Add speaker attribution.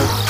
Speaker 1: Bye.